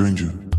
stranger.